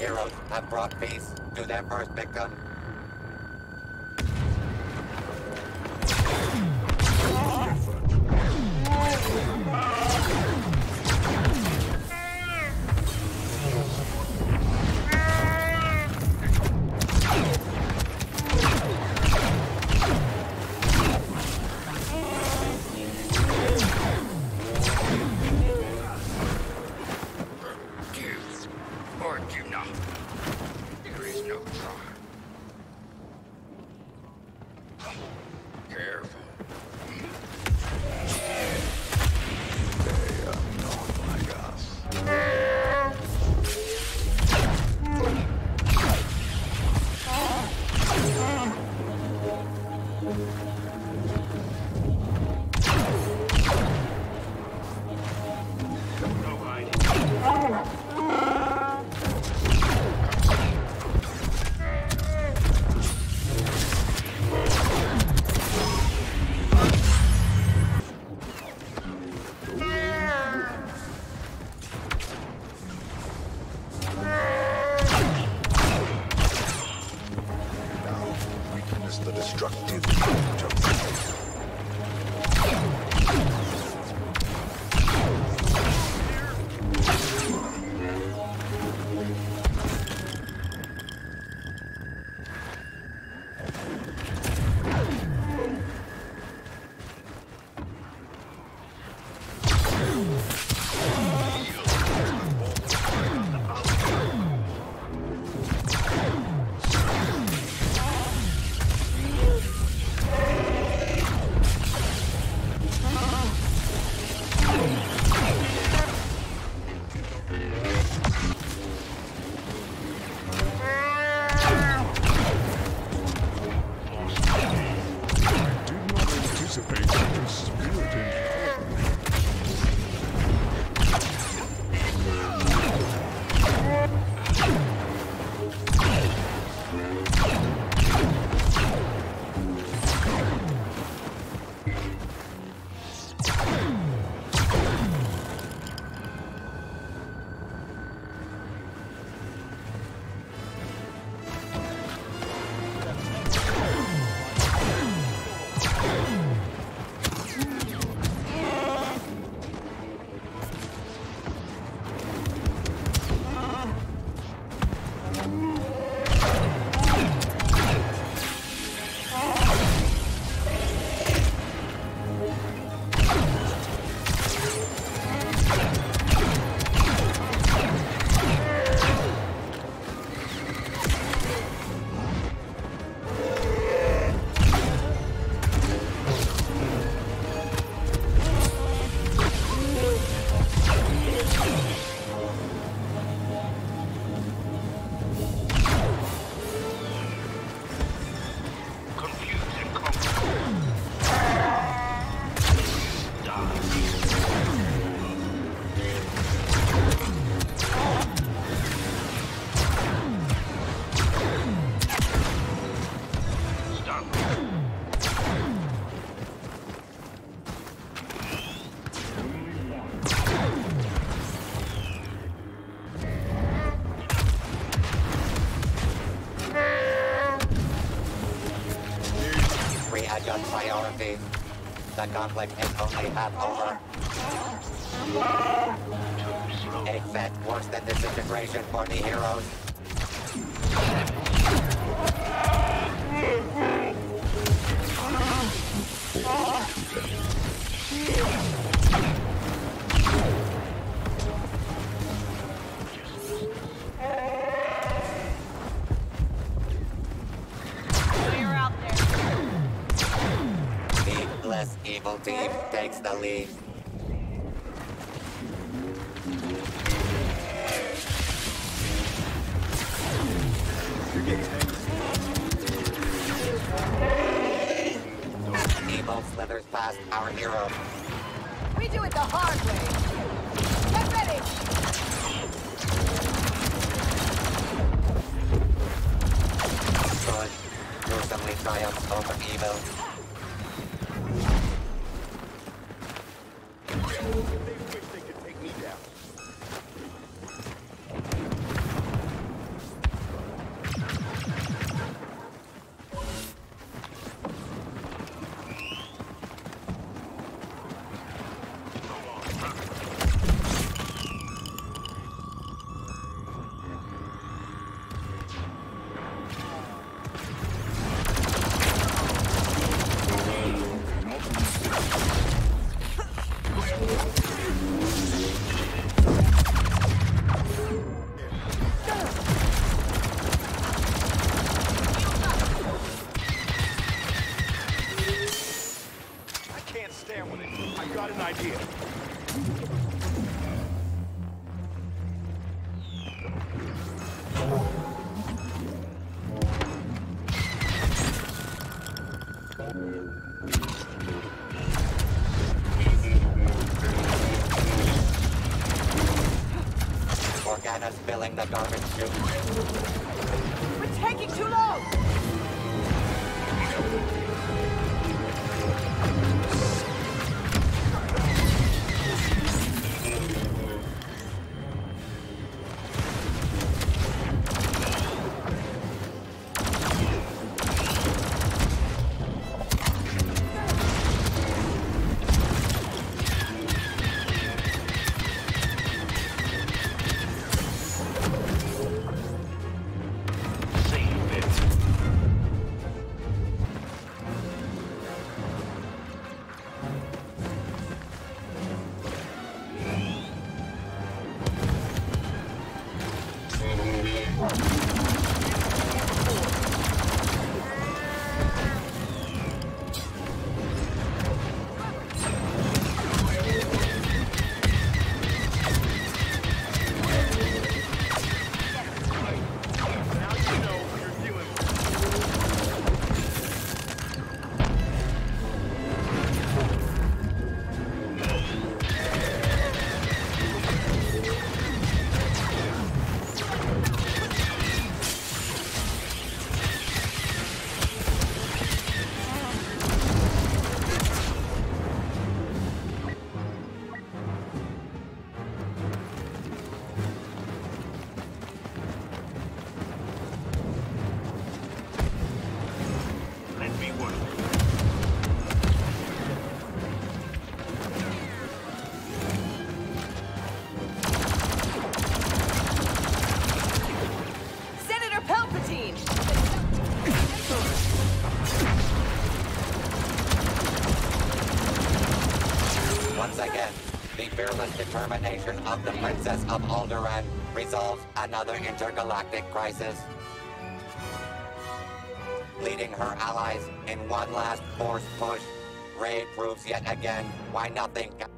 heroes have brought peace to their first victim. Give destructive. The conflict is only half over. A fate worse than disintegration for the heroes. Clear the lead. Evil slithers past our hero. We do it the hard way. Get ready. Good. Gruesomely triumphs over evil. Organa's filling the garbage chute. We're taking too long! The determination of the Princess of Alderaan resolves another intergalactic crisis. Leading her allies in one last force push, Rey proves yet again why nothing can